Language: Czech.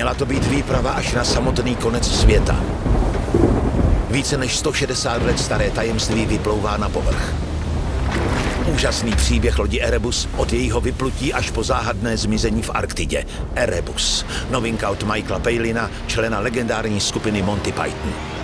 Měla to být výprava až na samotný konec světa. Více než 160 let staré tajemství vyplouvá na povrch. Úžasný příběh lodi Erebus od jejího vyplutí až po záhadné zmizení v Arktidě. Erebus. Novinka od Michaela Palina, člena legendární skupiny Monty Python.